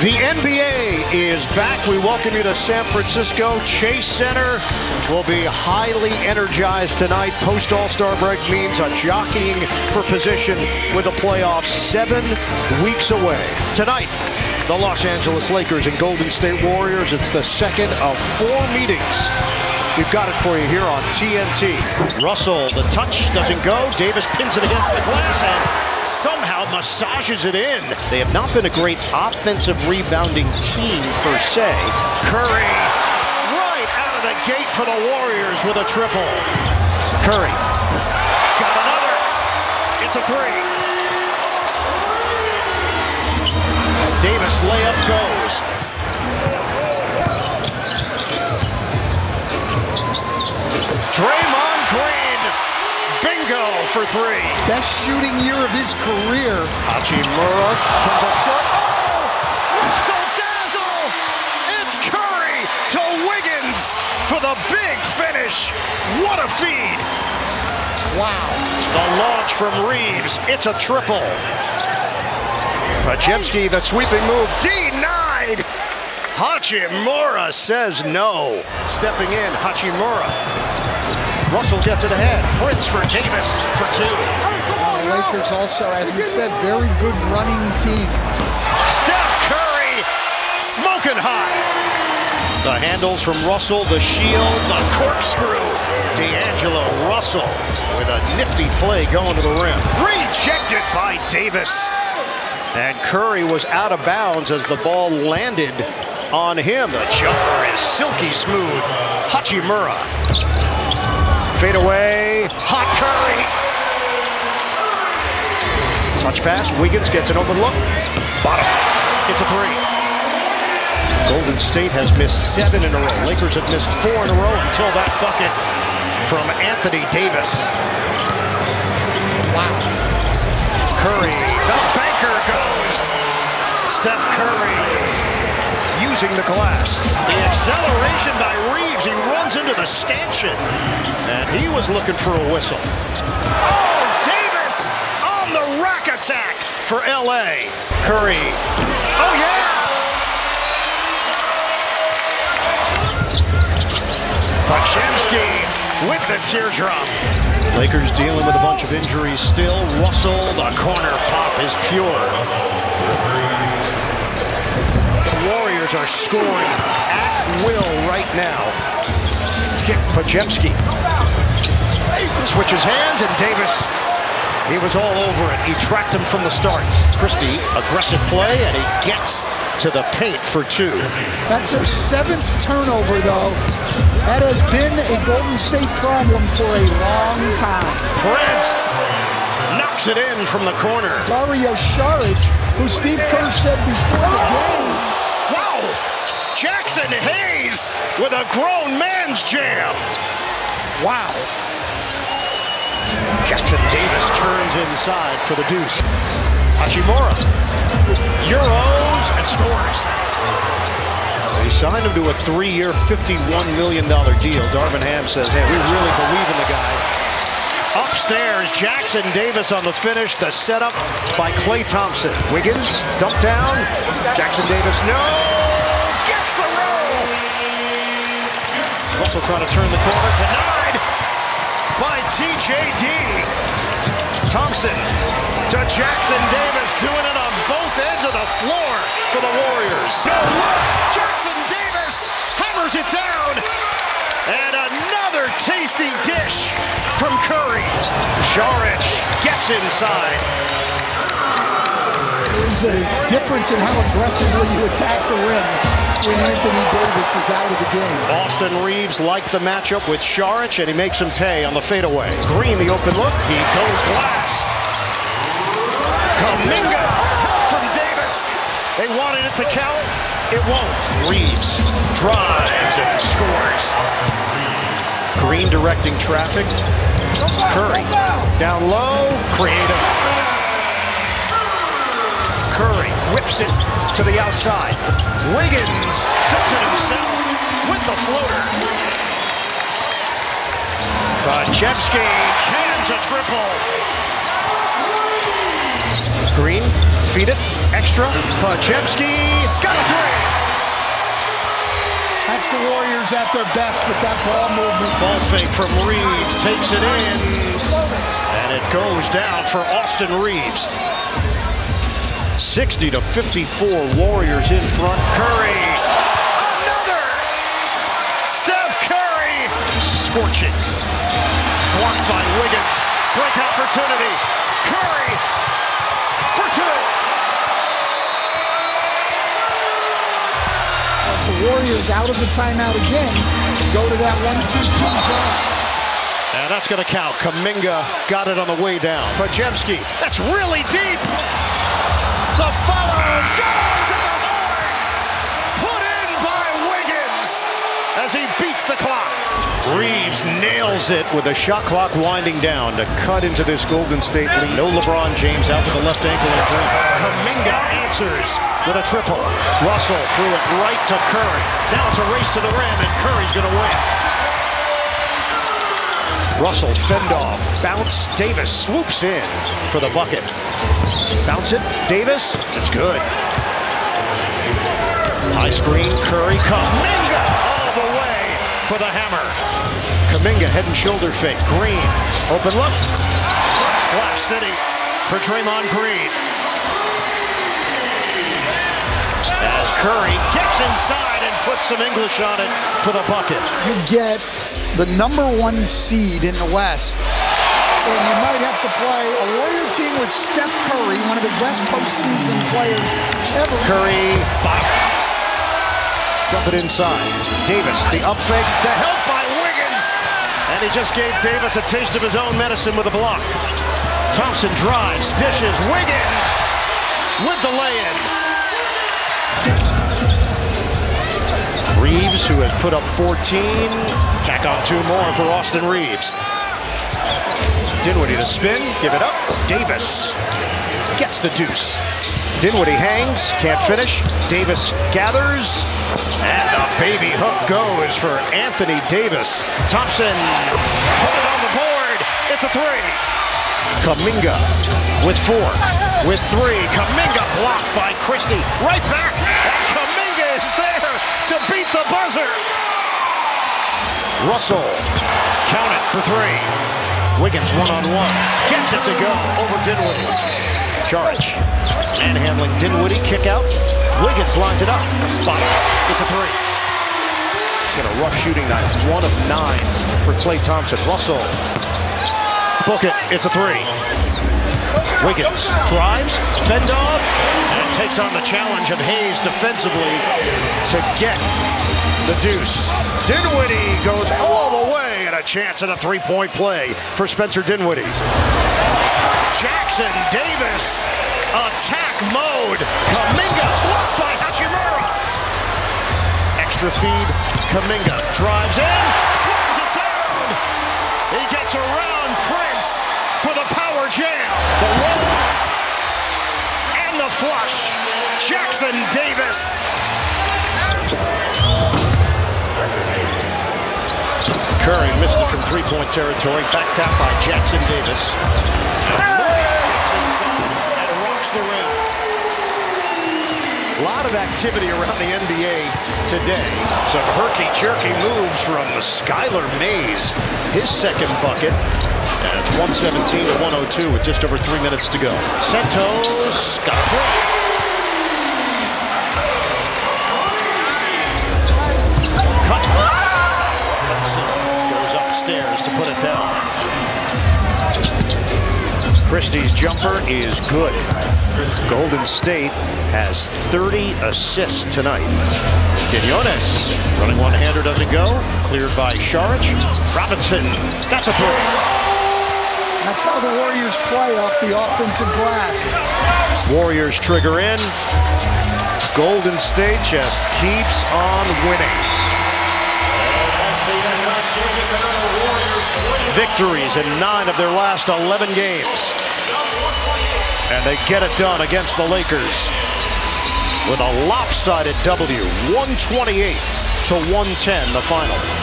The NBA is back. We welcome you to San Francisco. Chase Center We'll be highly energized tonight. Post All-Star break means a jockeying for position with the playoffs seven weeks away. Tonight, the Los Angeles Lakers and Golden State Warriors. It's the second of four meetings. We've got it for you here on TNT. Russell, the touch doesn't go. Davis pins it against the glass and somehow massages it in. They have not been a great offensive rebounding team per se. Curry right out of the gate for the Warriors with a triple. Curry got another. It's a three. Davis layup goes. Draymond Green, Bingo for three. Best shooting year of his career. Hachimura comes up short. Oh! So dazzle! It's Curry to Wiggins for the big finish. What a feed! Wow. The launch from Reaves. It's a triple. Podziemski, the sweeping move, denied. Hachimura says no. Stepping in, Hachimura. Russell gets it ahead. Prince for Davis for two. The Lakers also, as we said, very good running team. Steph Curry smoking hot. The handles from Russell, the shield, the corkscrew. D'Angelo Russell with a nifty play going to the rim. Rejected by Davis. And Curry was out of bounds as the ball landed on him. The jumper is silky smooth. Hachimura Fade away. Hot Curry. Touch pass. Wiggins gets an open look. Bottom. It's a three. Golden State has missed seven in a row. Lakers have missed four in a row until that bucket from Anthony Davis. Wow. Curry. The banker goes. Steph Curry using the glass. The acceleration by Reaves. He runs into the stanchion. And he was looking for a whistle. Oh, Davis on the rack attack for L.A. Curry. Oh, yeah. Podziemski with the teardrop. Lakers dealing with a bunch of injuries still. Russell, the corner pop is pure. The Warriors are scoring will right now kick. Podziemski switches hands, and Davis, he was all over it. He tracked him from the start. Christie, aggressive play, and he gets to the paint for two. That's their seventh turnover, though. That has been a Golden State problem for a long time. Prince knocks it in from the corner. Dario Saric, who Steve Kerr said before the game. Jaxson Hayes with a grown man's jam. Wow. Jackson Davis turns inside for the deuce. Hachimura. Euros and scores. They signed him to a three-year, $51 million deal. Darvin Ham says, hey, we really believe in the guy. Upstairs, Jackson Davis on the finish. The setup by Klay Thompson. Wiggins, dump down. Jackson Davis, no! Russell trying to turn the corner. Denied by TJD. Thompson to Jackson Davis doing it on both ends of the floor for the Warriors. Jackson Davis hammers it down. And another tasty dish from Curry. Saric gets inside. There's a difference in how aggressively you attack the rim when Anthony Davis is out of the game. Austin Reaves liked the matchup with Saric, and he makes him pay on the fadeaway. Green, the open look. He goes glass. Kuminga, help from Davis. They wanted it to count. It won't. Reaves drives and scores. Green directing traffic. Curry down low. Creative. Curry whips it to the outside. Wiggins does it himself with the floater. Podziemski cans a triple. Green, feed it, extra. Podziemski got a three. That's the Warriors at their best with that ball movement. Ball fake from Reaves, takes it in, and it goes down for Austin Reaves. 60 to 54 Warriors in front. Curry. Another! Steph Curry scorching. Blocked by Wiggins. Break opportunity. Curry for two. The Warriors out of the timeout again. Go to that 1-2-2 zone. And that's going to count. Kuminga got it on the way down. Podziemski, that's really deep. The follow goes at the horn. Put in by Wiggins as he beats the clock. Reaves nails it with the shot clock winding down to cut into this Golden State lead. No LeBron James out with the left ankle injury. Kuminga answers with a triple. Russell threw it right to Curry. Now it's a race to the rim, and Curry's going to win. Russell fend off. Bounce. Davis swoops in for the bucket. Bounce it. Davis. It's good. High screen. Curry. Kuminga all the way for the hammer. Kuminga head and shoulder fake. Green. Open look. Splash City for Draymond Green. As Curry gets inside and puts some English on it for the bucket. You get the number one seed in the West, and you might have to play a Warrior team with Steph Curry, one of the best postseason players ever. Curry, bop. Dump it inside. Davis, the up fake, the help by Wiggins. And he just gave Davis a taste of his own medicine with a block. Thompson drives, dishes, Wiggins with the lay-in. Reaves, who has put up 14, tack on two more for Austin Reaves. Dinwiddie to spin, give it up. Davis gets the deuce. Dinwiddie hangs, can't finish. Davis gathers, and the baby hook goes for Anthony Davis. Thompson put it on the board. It's a three. Kuminga with four, with three. Kuminga blocked by Christie. Right back. And Kuminga is there to beat the buzzer. Russell, count it for three. Wiggins one-on-one. Gets it to go over Dinwiddie. Charge. Manhandling Dinwiddie, kick out. Wiggins lines it up. Bottom. It's a three. Get a rough shooting night. One of nine for Klay Thompson. Russell. Book it. It's a three. Wiggins drives, fend off, and takes on the challenge of Hayes defensively to get the deuce. Dinwiddie goes all a chance at a three-point play for Spencer Dinwiddie. Jackson Davis, attack mode. Kuminga blocked by Hachimura. Extra feed, Kuminga drives in, slams it down. He gets around Prince for the power jam. The roll and the flush. Jackson Davis. Curry missed it from three-point territory. Back tap by Jackson Davis. And the rim. A lot of activity around the NBA today. Some herky-jerky moves from Skylar Mays. His second bucket. And it's 117 to 102 with just over three minutes to go. Santos got a play. Cut. Ah! Upstairs to put it down. Christie's jumper is good. Golden State has 30 assists tonight. Quinones running one-hander doesn't go. Cleared by Saric. Robinson, that's a three. That's how the Warriors play off the offensive glass. Warriors trigger in. Golden State just keeps on winning. Victories in nine of their last 11 games. And they get it done against the Lakers with a lopsided W, 128 to 110 the final.